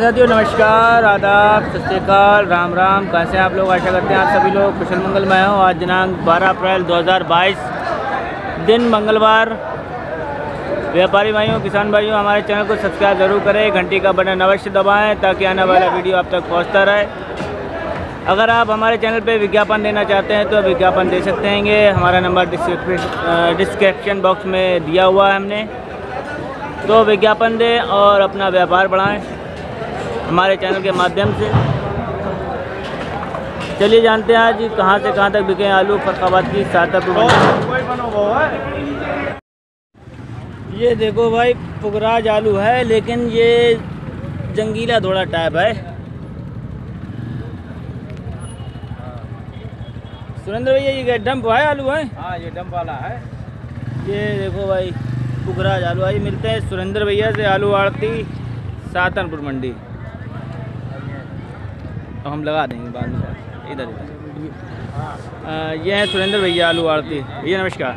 साथियों नमस्कार, आदाब, सत श्रीकाल राम राम। कैसे आप लोग? आशा करते हैं आप सभी लोग कुशल मंगल में हो। आज दिनांक 12 अप्रैल 2022 दिन मंगलवार। व्यापारी भाइयों, किसान भाइयों, हमारे चैनल को सब्सक्राइब ज़रूर करें। घंटी का बटन अवश्य दबाएँ ताकि आने वाला वीडियो आप तक पहुँचता रहे। अगर आप हमारे चैनल पे विज्ञापन देना चाहते हैं तो विज्ञापन दे सकते हैं। हमारा नंबर डिस्क्रिप्शन बॉक्स में दिया हुआ है हमने। तो विज्ञापन दें और अपना व्यापार बढ़ाएँ हमारे चैनल के माध्यम से। चलिए जानते हैं आज कहाँ से कहाँ तक बिके आलू फरखाबाद की सातपुर ये देखो भाई पुगराज आलू है, लेकिन ये जंगीला थोड़ा टाइप है। सुरेंद्र भैया ये डंप है आलू है? हाँ ये डम वाला है। ये देखो भाई पुगराज आलू आई मिलते हैं सुरेंद्र भैया से आलू आड़ती सातनपुर मंडी। तो हम लगा देंगे बाद में इधर इधर। ये है सुरेंद्र भैया आलू आड़ती। भैया नमस्कार।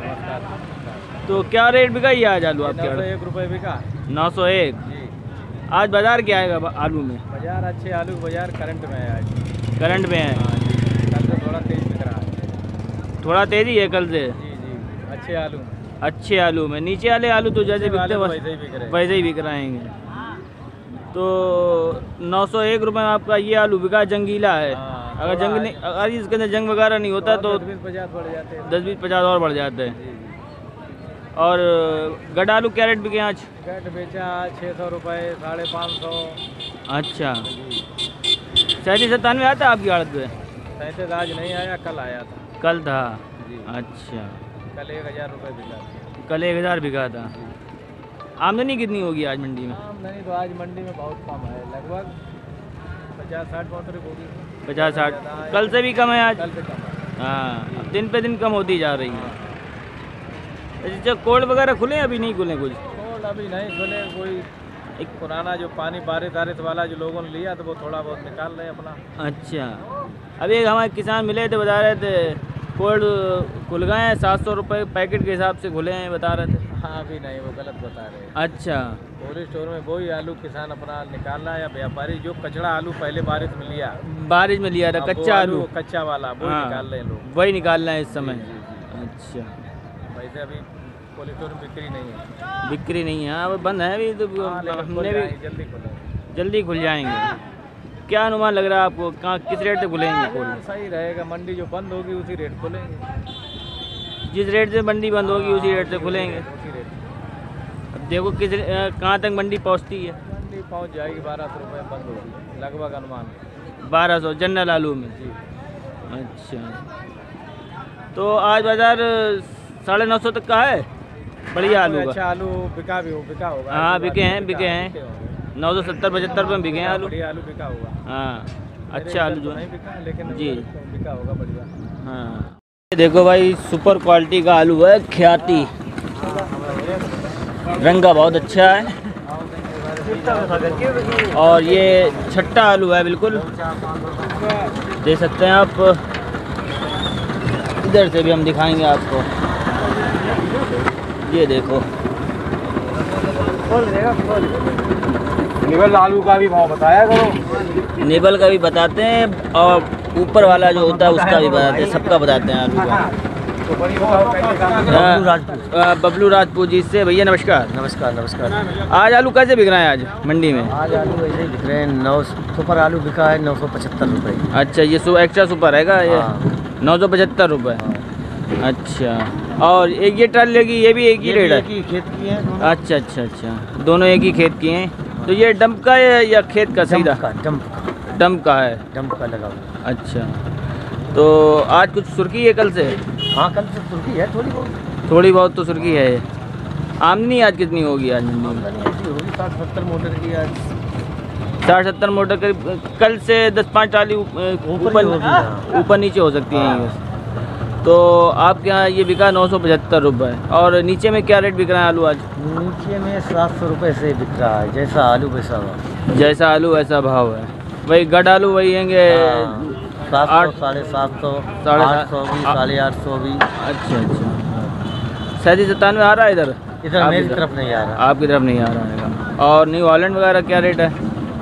तो क्या रेट बिका ये आज आलू आपके नौ सौ एक रुपये बिका। नौ सौ एक? आज बाज़ार क्या आएगा आलू में? बाज़ार अच्छे आलू बाज़ार करंट में है आज। करंट में है। हाँ कल से थोड़ा तेज थोड़ा तेज़ी है कल से? जी जी। अच्छे आलू अच्छे आलू में। नीचे वाले आलू तो जैसे बिकते वैसे ही बिक रहे हैं। वैसे ही बिक रहेंगे तो नौ सौ एक रुपये में आपका ये आलू बिका जंगीला है। हाँ, अगर जंग नहीं अगर इसके अंदर जंग वगैरह नहीं होता तो दस बीस पचास बढ़ जाते दस बीस पचास और बढ़ जाते हैं। और गड आलू क्या रेट बिके आज? कट बेचा छः सौ रुपये साढ़े पाँच सौ। अच्छा। सैंतीस सत्तानवे आता है आपकी आड़त पे? सैंतीस आज नहीं आया कल आया था। कल था? जी। अच्छा। कल एक हज़ार रुपये बिका कल एक हज़ार बिका था? आमदनी कितनी होगी आज मंडी में? आमदनी तो आज मंडी में बहुत कम है लगभग पचास साठ पौतरे होगी। पचास साठ। कल से भी कम है आज? कल से कम हाँ। दिन पे दिन कम होती जा रही है। अच्छा कोल्ड वगैरह खुले अभी? नहीं खुले कुछ? और अभी नहीं खुले कोई एक पुराना जो पानी बारिश बारिश वाला जो लोगों ने लिया तो वो थोड़ा बहुत निकाल रहे अपना। अच्छा। अभी एक हमारे किसान मिले थे बता रहे थे कोल्ड खुल गए हैं सात सौ रुपये पैकेट के हिसाब से खुले हैं बता रहे थे। हाँ अभी नहीं वो गलत बता रहे हैं। अच्छा। कोल्ड स्टोर में वही आलू किसान अपना निकाल रहा है या व्यापारी जो कचड़ा आलू पहले बारिश में लिया। बारिश में लिया था कच्चा आलू कच्चा वाला वो हाँ। निकाल रहे हैं लोग। वही निकालना है इस समय। अच्छा। वैसे अभी कोल्ड स्टोर में बिक्री नहीं है। बिक्री नहीं है अब बंद है अभी तो हाँ, हमने भी जल्दी खुल जाएँगे। क्या अनुमान लग रहा है आपको? कहाँ किस रेट से खुलेंगे हाँ, सही रहेगा मंडी जो बंद होगी उसी रेट खुलेंगे। जिस रेट से मंडी बंद होगी उसी रेट से खुलेंगे। अब देखो किस कहाँ तक मंडी पहुँचती है। मंडी पहुँच जाएगी बारह सौ रुपये बंद होगी लगभग अनुमान बारह सौ जनरल आलू में? जी। अच्छा। तो आज बाज़ार साढ़े नौ सौ तक का है? बढ़िया आलू का। अच्छा आलू बिका भी हो बिका होगा। हाँ, बिके हैं, बिके हैं। नौ सौ सत्तर पचहत्तर रुपये में बिके हैं आलू। बढ़िया आलू बिका होगा हाँ अच्छा आलू जो तो है। नहीं बिका लेकिन जी। तो बिका होगा बढ़िया। हाँ। ये देखो भाई सुपर क्वालिटी का आलू है ख्याति। रंग का बहुत अच्छा है। और ये छट्टा आलू है बिल्कुल। दे सकते हैं आप। इधर से भी हम दिखाएँगे आपको। ये देखो। निवल आलू का भी भाव बताया करो। निबल का भी बताते हैं और ऊपर वाला जो होता है उसका भी बताते हैं सबका बताते हैं आलू का। तो काम हाँ, बबलू राजपूत जी से भैया नमस्कार। नमस्कार नमस्कार। आज आलू कैसे बिक रहे हैं आज मंडी में? आज आलू ऐसे ही बिक रहे हैं नौ सुपर आलू बिका है नौ सौ पचहत्तर रुपये अच्छा ये सु एक्स्ट्रा सुपर हैगा ये? हाँ। नौ सौ पचहत्तर रुपये अच्छा और एक ये ट्राली लगी ये भी एक ही रेट है? खेत की है अच्छा अच्छा अच्छा दोनों एक ही खेत की हैं? तो ये डंप का है या खेत का? सीधा? डंप का डंप का। है? डंप का लगा हुआ अच्छा। तो आज कुछ सुर्खी है कल से? हाँ कल से सुर्खी है थोड़ी बहुत। थोड़ी बहुत तो सुर्खी है आमदनी आज कितनी होगी आज? आमदनी होगी साठ सत्तर मोटर की आज। साठ सत्तर मोटर करीब कल से दस पाँच ट्राली ऊपर ही हाँ। ऊपर नीचे हो सकती है। तो आपके यहाँ ये बिका नौ सौ पचहत्तर रुपये और नीचे में क्या रेट बिक रहा है आलू आज? नीचे में सात सौ रुपये से बिक रहा है जैसा आलू वैसा भाव। जैसा आलू वैसा भाव है। वही गड आलू वही हैंगे। हाँ। सात आठ साढ़े सात सौ साढ़े आठ सौ भी साढ़े आठ सौ भी। अच्छा अच्छा। सैंतीस सत्तानवे आ रहा है इधर? इधर मेरी तरफ़ नहीं आ रहा। आपकी तरफ़ नहीं आ रहा है। और न्यू हॉलैंड वगैरह क्या रेट है?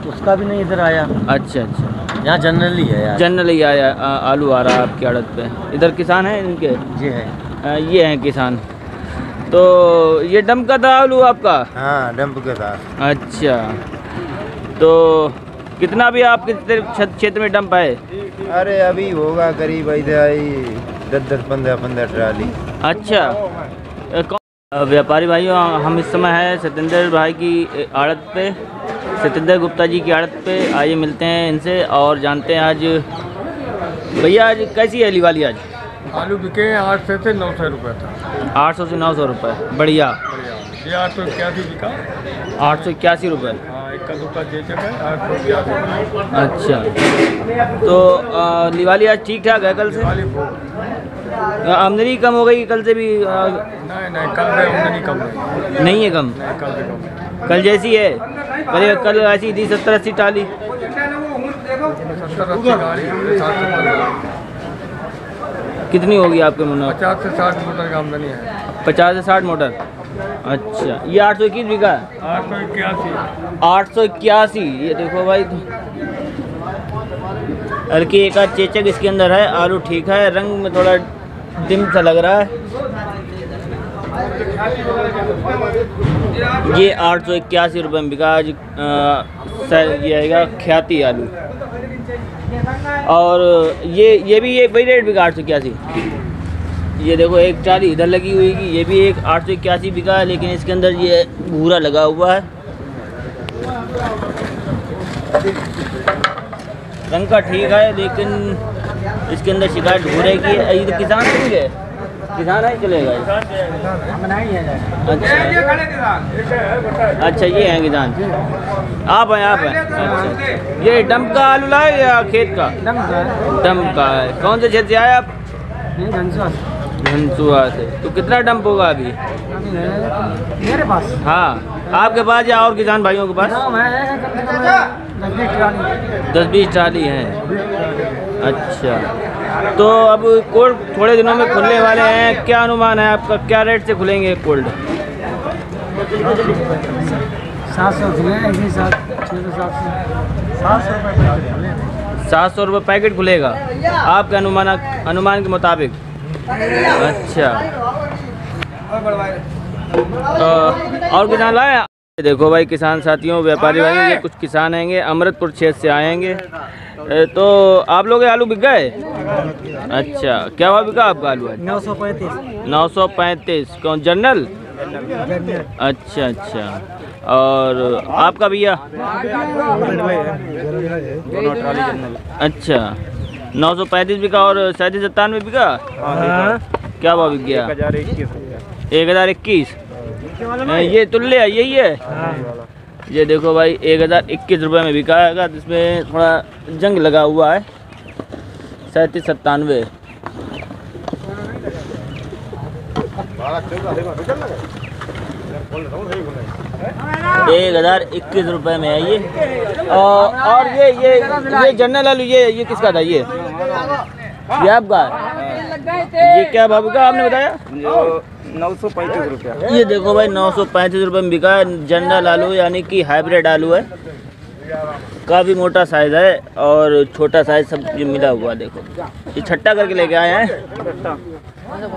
उसका भी नहीं इधर आया। अच्छा अच्छा। यहाँ जनरली है यार। जनरल आया आलू आ रहा है आपकी आड़त पे। इधर किसान हैं इनके? जी है। आ, ये हैं किसान। तो ये डम का था आलू आपका? हाँ डंप के साथ अच्छा। तो कितना भी आपके क्षेत्र क्षेत्र में डंप है अरे अभी होगा करीब इधर दस दस पंद्रह पंद्रह ट्राली। अच्छा। कौन- व्यापारी भाइयों हम इस समय है सत्येंद्र भाई की आड़त पे। सत्येंद्र गुप्ता जी की आड़त पे आइए मिलते हैं इनसे और जानते हैं आज भैया आज कैसी है अली वाली आज? आलू बिके आठ सौ से नौ सौ रुपये था। आठ सौ से नौ सौ रुपये बढ़िया। ये आठ सौ इक्यासी बिका। आठ सौ इक्यासी रुपये हाँ अच्छा। तो लिवाली आज ठीक ठाक है कल से? आमदनी कम हो गई कल से भी नहीं नहीं कल से आमदनी कम नहीं है कम? कल से कम कल जैसी है। कल कल ऐसी थी, सत्तर अस्सी टाली। कितनी होगी आपके मुनाफा पचास से साठ मोटर। की आमदनी है पचास से साठ मोटर अच्छा ये आठ सौ इक्कीस बीघा है? आठ सौ इक्यासी आठ सौ इक्यासी, ये देखो भाई। हल्की एक आध चेचक इसके अंदर है, आलू ठीक है, रंग में थोड़ा डिम सा लग रहा है। ये आठ सौ इक्यासी रुपये में बिका, आज ये आएगा ख्याति आलू। और ये ये भी एक वही रेट बिका आठ सौ इक्यासी। ये देखो, एक चाली इधर लगी हुई है ये भी एक आठ सौ इक्यासी बिका है लेकिन इसके अंदर ये भूरा लगा हुआ है। रंग का ठीक है, लेकिन इसके अंदर शिकायत भूरे की है तो किसान नहीं है किसान है चलेगा अच्छा। अच्छा ये हैं किसान। आप हैं आप हैं। अच्छा। ये डम का आलू लाए या खेत का? डम का है। कौन से क्षेत्र से आए आप? घनसुआ से। तो कितना डंप होगा अभी? मेरे पास हाँ। आपके पास या और किसान भाइयों के पास? दस बीस ट्राली हैं। अच्छा। तो अब कोल्ड थोड़े दिनों में खुलने वाले हैं। क्या अनुमान है आपका? क्या रेट से खुलेंगे कोल्ड? सात सौ सात सौ रुपये पैकेट खुलेगा। आपके अनुमान अनुमान के मुताबिक? अच्छा। तो और किसान लाए ये देखो भाई किसान साथियों व्यापारी भाई ये कुछ किसान आएँगे अमृतपुर क्षेत्र से आएँगे। तो आप लोग आलू बिक गए? अच्छा क्या हुआ बिका आपका आलू आज? नौ सौ पैंतीस। नौ सौ पैंतीस। कौन जनरल? अच्छा अच्छा। और आपका भैया? अच्छा नौ सौ पैंतीस बिका और सैंतीस सत्तानवे बिका? क्या भाव बिक गया? एक हज़ार इक्कीस। ये तुल्ले है यही है। ये देखो भाई एक हज़ार इक्कीस रुपये में बिका है जिसमें थोड़ा जंग लगा हुआ है। सैंतीस सत्तानवे। एक हज़ार इक्कीस रुपये में है ये। और ये ये ये जनरल आलू ये ये किसका था ये? ये आपका है? ये क्या भाव का आपने बताया? नौ सौ पैंतीस रुपया। ये देखो भाई नौ सौ पैंतीस रुपये में बिका है जनरल आलू यानी कि हाइब्रिड आलू है। काफ़ी मोटा साइज़ है और छोटा साइज़ सब मिला हुआ देखो। ये छट्टा करके लेके आए हैं।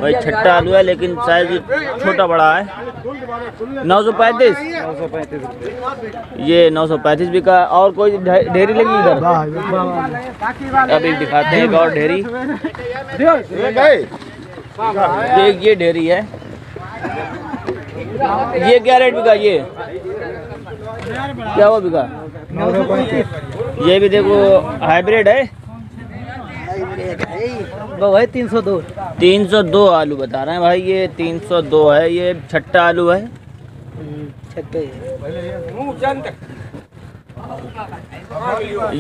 भाई, छट्टा आलू है, लेकिन साइज़ छोटा बड़ा है। नौ सौ पैंतीस। ये नौ सौ पैंतीस बिका है। और कोई ढेरी लगी इधर? अभी दिखाते हैं एक और ढेरी। ये ये ढेरी है। ये क्या रेट बिका, ये? क्या हुआ बिका? ये भी देखो हाइब्रिड है? वो है तीन सौ दो। 302 आलू बता रहे हैं भाई ये 302 है ये छट्टा आलू है।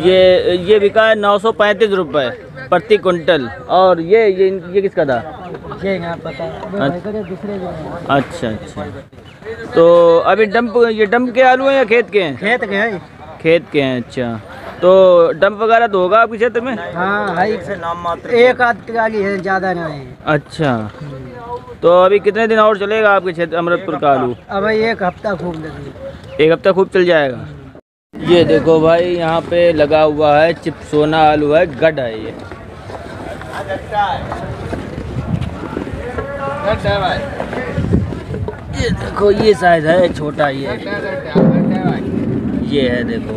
ये ये बिका है नौ सौ पैंतीस रुपये प्रति कुंटल और ये ये ये किसका था? ये पता। अच्छा अच्छा। तो अभी डंप ये डंप के आलू हैं या खेत के हैं? खेत के है। खेत के हैं अच्छा। तो डंप वगैरह तो होगा आपके क्षेत्र में? हाँ है से नाम मात्र। एक आध ट्राली है ज़्यादा नहीं है। अच्छा। तो अभी कितने दिन और चलेगा आपके क्षेत्र अमृतपुर का आलू? अब एक हफ़्ता खूब एक हफ़्ता खूब चल जाएगा? ये देखो भाई यहाँ पे लगा हुआ है चिपसोना आलू है गड है ये। ये देखो ये साइज़ है छोटा ये। ये है देखो।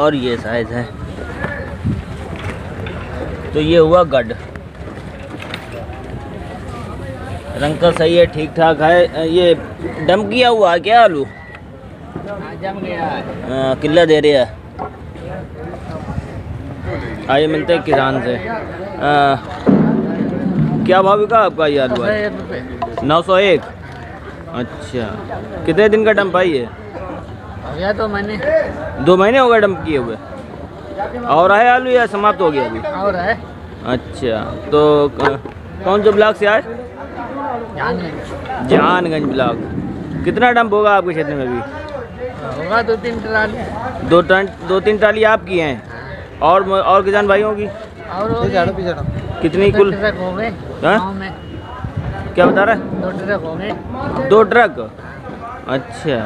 और ये साइज़ है। तो ये हुआ गड। रंग का सही है ठीक ठाक है ये डम किया हुआ है क्या आलू? हाँ, किल्ला दे रही है। आइए मिलते हैं किसान से। आ, क्या भाव बिका आपका ये आलू है नौ सौ एक। अच्छा। कितने दिन का डंप है ये या तो मैंने दो महीने हो गए डंप किए हुए। और आए आलू या समाप्त हो गया अभी? और है। अच्छा तो कौन से ब्लॉक से आए? जहानगंज ब्लॉक। कितना डंप होगा आपके क्षेत्र में अभी? होगा दो तीन ट्राली। दो टन दो तीन ट्राली आपकी हैं? और और किसान भाइयों की? और कितनी कुल ट्रक हो गए हाँ? क्या बता रहा है? दो ट्रक हो गए। दो ट्रक? अच्छा।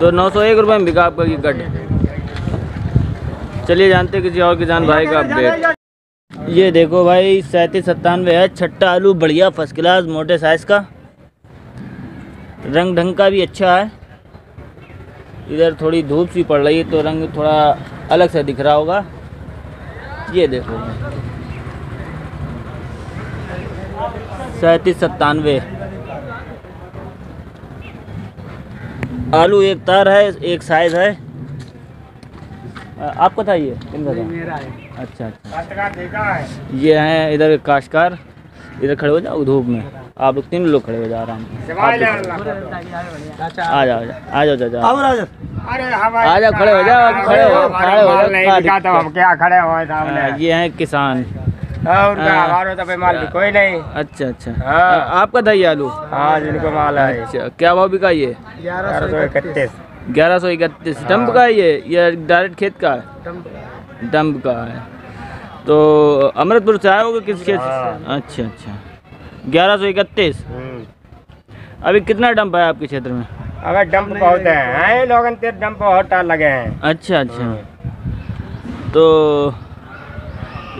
तो नौ सौ एक रुपये में बिका आपका ये गट चलिए जानते किसी और किसान भाई का अपडेट ये देखो भाई, सैंतीस सत्तानवे है छट्टा आलू बढ़िया फ़र्स्ट क्लास मोटे साइज़ का। रंग ढंग का भी अच्छा है। इधर थोड़ी धूप सी पड़ रही है तो रंग थोड़ा अलग से दिख रहा होगा। ये देखो। सैंतीस सत्तानवे। आलू एक तार है एक साइज़ है। आपका था ये? था मेरा है। अच्छा अच्छा। ये हैं इधर काशकार इधर खड़े हो जाओ धूप में। आप लोग तीन लोग खड़े हो जाओ आराम आ जाओ आ जाओ आ जाओ चाचा। आ जाओ खड़े हो जाओ खड़े हो खड़े हो क्या दिक्कत है? हुए हाँ, हैं। किसान उनका हाँ। हमारे तो भाई माल भी कोई नहीं। अच्छा अच्छा। हाँ। आपका था आलू? हाँ जिनको माल है। अच्छा क्या भाव बिका ये ग्यारह सौ इकतीस। ग्यारह सौ इकतीस। डंप का है ये? या डायरेक्ट खेत का है? डंप का। है। तो अमृतपुर से आए होगे किस खेत अच्छा अच्छा। ग्यारह सौ इकतीस। अभी कितना डंप है आपके क्षेत्र में? अगर डंप बहुत है हैं लोगन तेरे डंप बहुत लगे हैं। अच्छा अच्छा। तो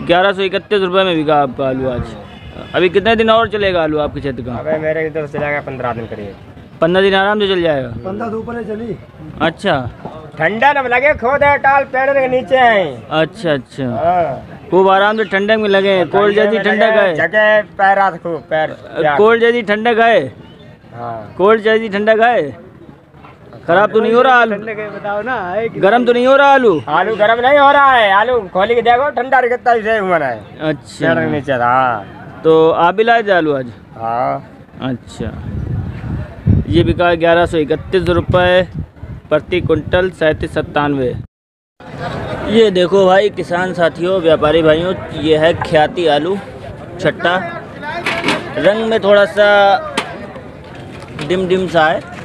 ग्यारह सौ इकतीस रुपये में बिका आपका आलू आज। अभी कितने दिन और चलेगा आलू आपके क्षेत्र का? अबे मेरे इधर से चलेगा पंद्रह दिन करिए पंद्रह दिन आराम से चल जाएगा? पंद्रह धूप ने चली। अच्छा। ठंडा न लगे खोद है टाल पेड़ के नीचे हैं। अच्छा अच्छा। हाँ। खूब आराम से ठंडक में लगे हैं। कोल्ड जैसी ठंडक है। जगह पैर खूब पैर कोल्ड जैसी ठंडक है। हाँ। कोल्ड जैसी ठंडक है। खराब तो नहीं हो रहा आलू? बताओ ना गरम तो नहीं हो रहा आलू? आलू गर्म नहीं हो रहा है आलू खोली के देखो ठंडा कितना इसे हुआ है। अच्छा। नीचे हाँ। तो आप भी लाए थे आलू आज? हाँ। अच्छा। ये बिका ग्यारह सौ इकतीस रुपये प्रति कुंटल सैंतीस सत्तानवे। ये देखो भाई किसान साथियों व्यापारी भाइयों ये है ख्याति आलू छट्टा। रंग में थोड़ा सा डिम डिम सा है।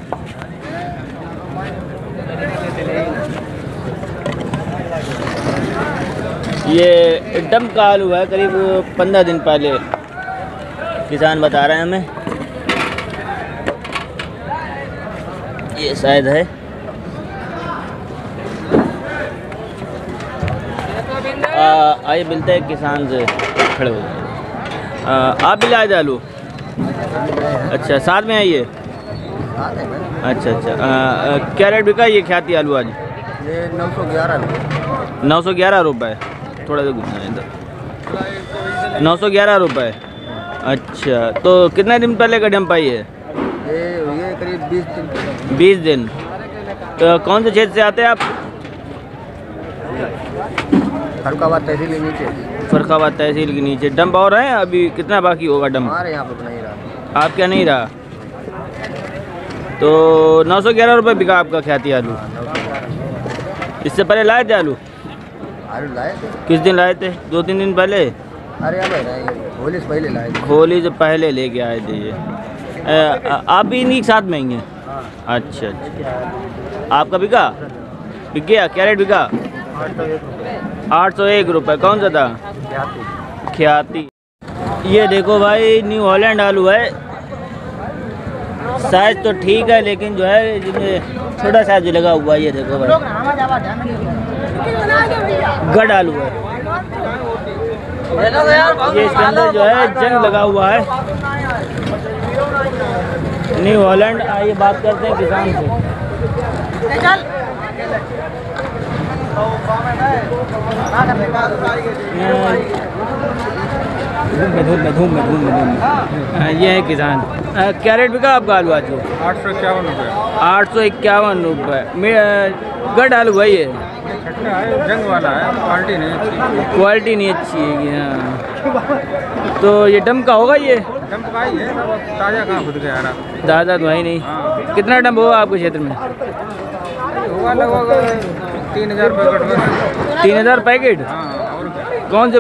ये डम का आलू है करीब पंद्रह दिन पहले। किसान बता रहे हैं हमें। ये शायद है। आइए मिलते हैं किसान से खड़े हो जाइए। आ, आप भी लाए आलू? अच्छा साथ में आइए। अच्छा अच्छा। आ, आ, क्या रेट बिका ये ख्याति आलू आज? ये नौ सौ ग्यारह। नौ सौ ग्यारह रुपये थोड़ा सा घुसना है इधर। नौ सौ ग्यारह रुपये अच्छा तो कितने दिन पहले का डंप आई है? ये करीब बीस दिन बीस दिन। तो कौन से क्षेत्र से आते हैं आप? फरुखाबाद तहसील के नीचे। फरखाबाद तहसील के नीचे। डंप और है? अभी कितना बाकी होगा डंप? हमारे यहाँ पे नहीं रहा। आप क्या नहीं रहा? तो नौ सौ ग्यारह रुपये बिका आपका ख्याति आलू। इससे पहले लाए थे आलू? आलू लाए थे। किस दिन लाए थे? दो तीन दिन पहले? अरे अब होली से पहले लाए थे। होली से पहले लेके आए थे ये। आप भी इन्हीं के साथ में ही हैं। अच्छा अच्छा। आपका बिका? बिक गया क्या रेट बिका? आठ सौ एक रुपये कौन सा था? ख्याति। ये देखो भाई न्यू हॉलैंड आलू है। साइज़ तो ठीक है लेकिन जो है छोटा साइज़ लगा हुआ है ये देखो भाई। गढ़ आलू है। ये इसके अंदर जो है जंग लगा हुआ है। न्यू हॉलैंड आइए बात करते हैं किसान से। धूम में धूम में हाँ, ये है किसान। क्या रेट बिका आपका आलू आज? आठ सौ इक्यावन रुपये। आठ सौ इक्यावन रुपये। गढ़ आलू है ये? है जंग वाला है क्वालिटी नहीं अच्छी क्वालिटी नहीं अच्छी है हाँ। तो ये डम का होगा ये? का ही है ताज़ा कहाँ खुद गया ज़्यादा तो है ही नहीं। हाँ। कितना डम होगा आपके क्षेत्र में? होगा लगभग तीन हज़ार पैकेट तीन हज़ार पैकेट? हाँ कौन से